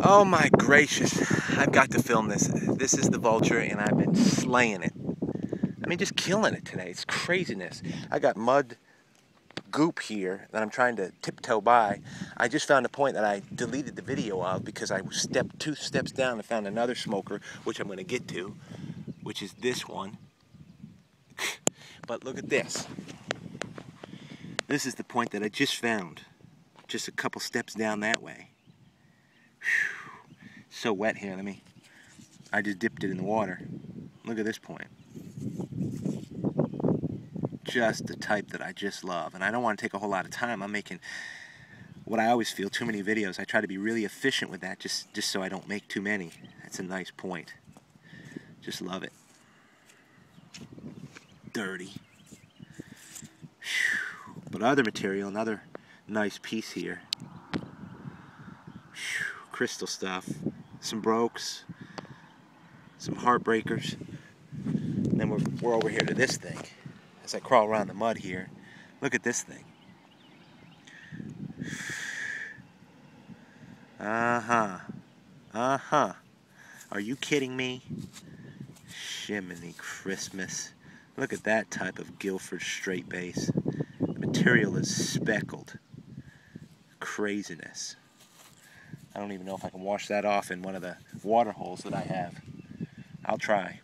Oh my gracious, I've got to film this. This is the vulture and I've been slaying it. I mean, just killing it today. It's craziness. I got mud goop here that I'm trying to tiptoe by. I just found a point that I deleted the video of because I stepped two steps down and found another smoker, which I'm going to get to, which is this one. but look at this. This is the point that I just found. Just a couple steps down that way. Whew. So wet here, let me, I just dipped it in the water. Look at this point. Just the type that I just love. And I don't want to take a whole lot of time. I'm making what I always feel, too many videos. I try to be really efficient with that just, just so I don't make too many. That's a nice point. Just love it. Dirty. But other material, another nice piece here. Crystal stuff. Some brokes. Some heartbreakers. And then we're, we're over here to this thing. As I crawl around the mud here. Look at this thing. Uh-huh. Uh-huh. Are you kidding me? Shiminy Christmas. Look at that type of Guilford straight base The material is speckled. Craziness. I don't even know if I can wash that off in one of the water holes that I have. I'll try.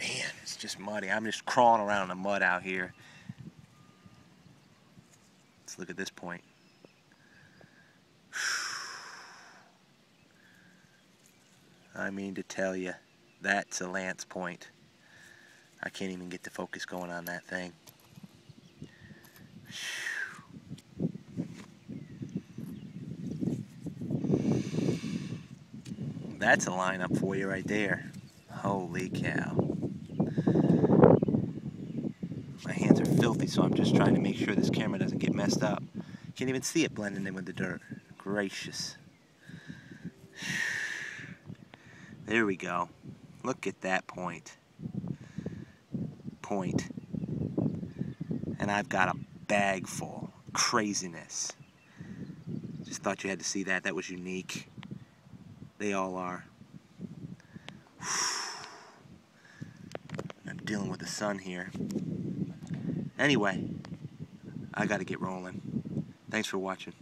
Man, it's just muddy. I'm just crawling around in the mud out here. Let's look at this point. I mean to tell you, that's a lance point. I can't even get the focus going on that thing. That's a lineup for you right there. Holy cow. My hands are filthy, so I'm just trying to make sure this camera doesn't get messed up. Can't even see it blending in with the dirt. Gracious. There we go. Look at that point. Point. and I've got a bag full. Craziness. Just thought you had to see that. That was unique. They all are. I'm dealing with the sun here. Anyway, I gotta get rolling. Thanks for watching.